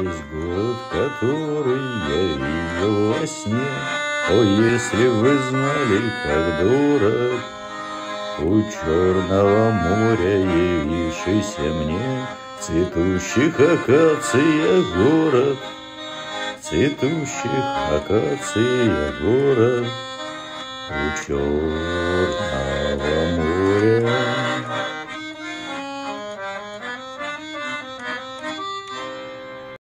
Есть город, который я видел во сне. О, если вы знали, как дурак У черного моря явившийся мне Цветущих акация город, Цветущих акация город, У черного